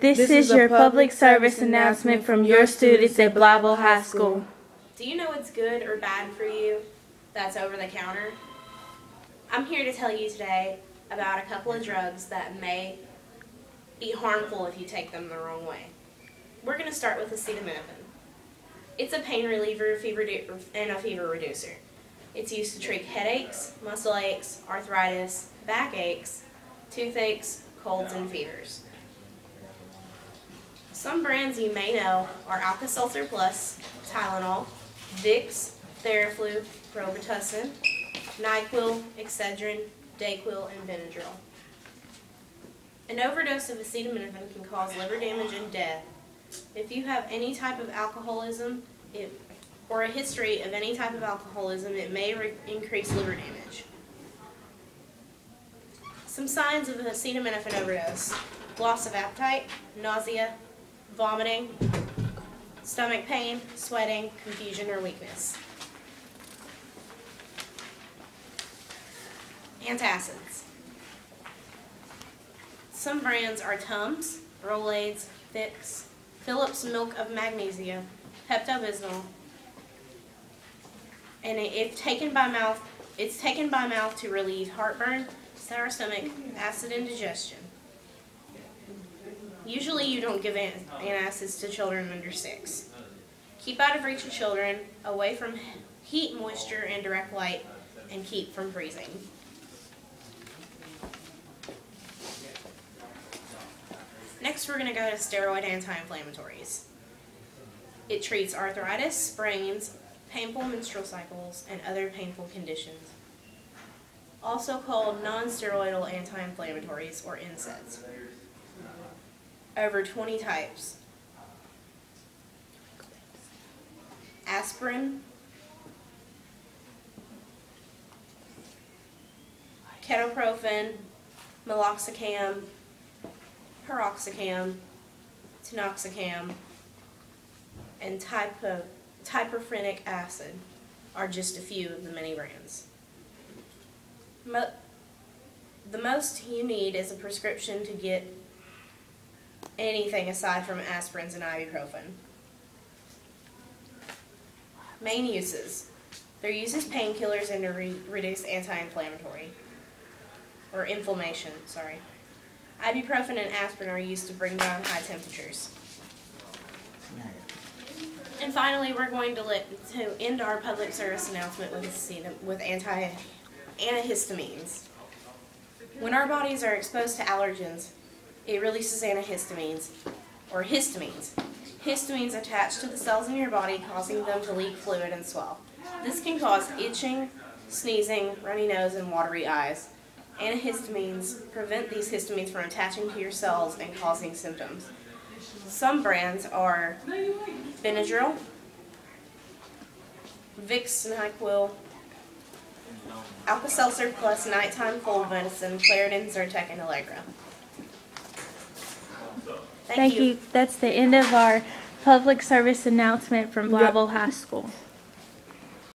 This, is your public service announcement from your students at Blytheville High School. Do you know what's good or bad for you that's over the counter? I'm here to tell you today about a couple of drugs that may be harmful if you take them the wrong way. We're going to start with acetaminophen. It's a pain reliever fever and a fever reducer. It's used to treat headaches, muscle aches, arthritis, back aches, toothaches, colds, and fevers. Some brands you may know are Alka-Seltzer Plus, Tylenol, Vicks, Theraflu, Robitussin, NyQuil, Excedrin, Dayquil, and Benadryl. An overdose of acetaminophen can cause liver damage and death. If you have any type of alcoholism it, or a history of any type of alcoholism, it may re- increase liver damage. Some signs of acetaminophen overdose loss of appetite, nausea, vomiting, stomach pain, sweating, confusion, or weakness. Antacids. Some brands are Tums, Rolaids, Vicks, Phillips Milk of Magnesia, Pepto-Bismol, and if taken by mouth, it's taken by mouth to relieve heartburn, sour stomach, acid indigestion. Usually you don't give an- antacids to children under six. Keep out of reach of children, away from heat, moisture, and direct light, and keep from freezing. Next, we're going to go to steroid anti-inflammatories. It treats arthritis, sprains, painful menstrual cycles, and other painful conditions. Also called non-steroidal anti-inflammatories, or NSAIDs. Over 20 types. Aspirin, ketoprofen, meloxicam, piroxicam, tenoxicam, and typo, typerphrenic acid are just a few of the many brands. Mo- the most you need is a prescription to get anything aside from aspirins and ibuprofen. Main uses. They're used as painkillers and to re- reduce anti-inflammatory or inflammation, sorry. Ibuprofen and aspirin are used to bring down high temperatures. And finally, we're going to let to end our public service announcement with with anti antihistamines. When our bodies are exposed to allergens, it releases antihistamines or histamines. Histamines attach to the cells in your body, causing them to leak fluid and swell. This can cause itching, sneezing, runny nose, and watery eyes. Antihistamines prevent these histamines from attaching to your cells and causing symptoms. Some brands are Benadryl, Vicks NyQuil, Alka-Seltzer Plus Nighttime Cold Medicine, Claritin, Zyrtec, and Allegra. Thank you. That's the end of our public service announcement from Blytheville High School.